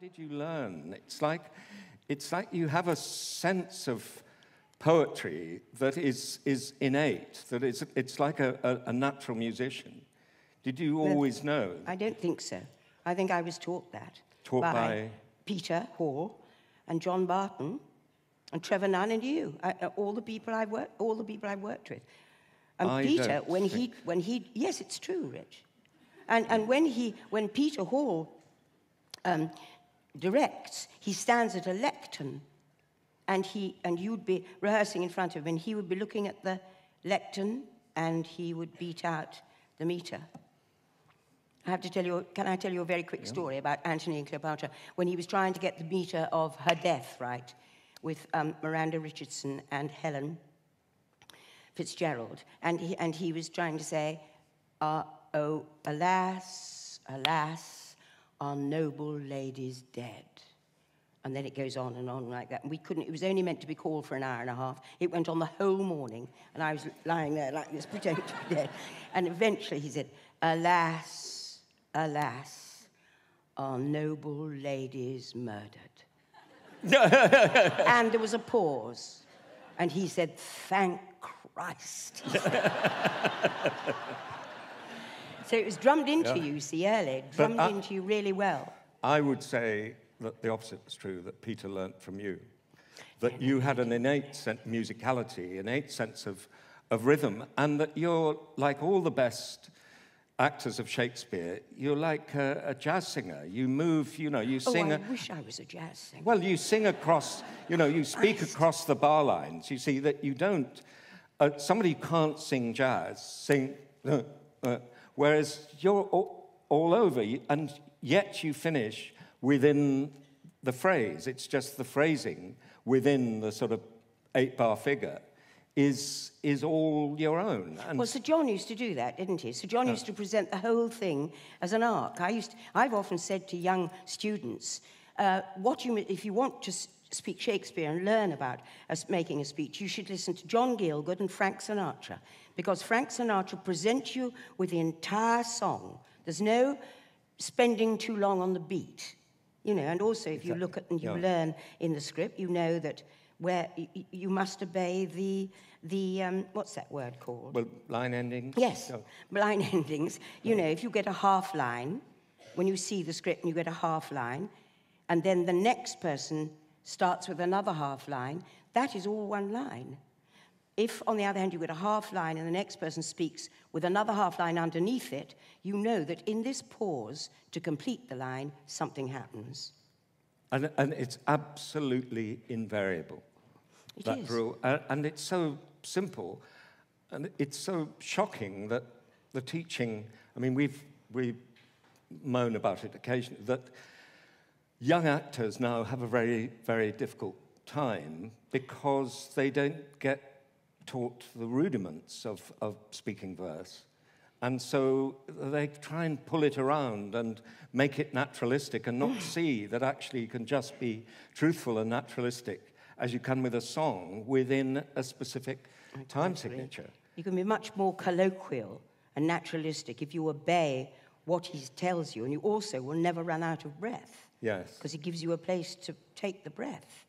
did you learn? It's like, it's like you have a sense of poetry that is, is innate, that is, it's like a, a, a natural musician. Did you always know? I don't think so. I think I was taught that. Taught by? Peter Hall and John Barton and Trevor Nunn and you. I, uh, all the people I've worked, all the people I've worked with. And I Peter, when he, when he, yes, it's true, Rich. And, and when he, when Peter Hall um, directs, he stands at a lectern and, he, and you'd be rehearsing in front of him, and he would be looking at the lectern and he would beat out the meter. I have to tell you, can I tell you a very quick story about Antony and Cleopatra? When he was trying to get the meter of her death right with um, Miranda Richardson and Helen Fitzgerald, and he, and he was trying to say, uh, Oh, alas, alas, our noble lady's dead. And then it goes on and on like that. And we couldn't, it was only meant to be called for an hour and a half. It went on the whole morning, and I was lying there like this, pretending to be dead. And eventually he said, Alas, alas, our noble lady's murdered. and there was a pause. And he said, Thank Christ. so it was drummed into Yeah. you, see, early, drummed I- into you really well. I would say that the opposite was true, that Peter learnt from you. That you had an innate sen- musicality, innate sense of, of rhythm, and that you're like all the best actors of Shakespeare, you're like a, a jazz singer. You move, you know, you sing. Oh, sing. I a- wish I was a jazz singer. well, you sing across, you know, you speak across the bar lines. You see that you don't. Uh, somebody who can't sing jazz sing, uh, uh, whereas you're all, over, and yet you finish within the phrase. It's just the phrasing within the sort of eight-bar figure is is all your own. And Well, Sir John used to do that, didn't he? Sir John used to present the whole thing as an arc. I used, I've often said to young students, uh, what you, if you want to speak Shakespeare and learn about us making a speech, you should listen to John Gielgud and Frank Sinatra, because Frank Sinatra presents you with the entire song. There's no spending too long on the beat, you know. And also, if you look at and you Yeah. learn in the script, you know that where you must obey the the um, what's that word called? well, line endings. Yes, So- line endings. You know, if you get a half line, when you see the script and you get a half line, and then the next person starts with another half line, that is all one line. If, on the other hand, you get a half line and the next person speaks with another half line underneath it, you know that in this pause to complete the line, something happens. And, and it's absolutely invariable. It that is. rule. A- uh, And it's so simple. And it's so shocking that the teaching, I mean, we've, we moan about it occasionally, that young actors now have a very, very difficult time because they don't get taught the rudiments of, of speaking verse. And so they try and pull it around and make it naturalistic and not see that actually you can just be truthful and naturalistic as you can with a song within a specific time signature. You can be much more colloquial and naturalistic if you obey what he tells you, and you also will never run out of breath Yes. because he gives you a place to take the breath.